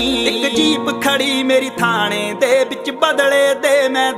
ਇੱਕ ਜੀਪ ਖੜੀ ਮੇਰੀ ਥਾਣੇ ਦੇ ਵਿੱਚ ਬਦਲੇ ਦੇ ਮੈਂ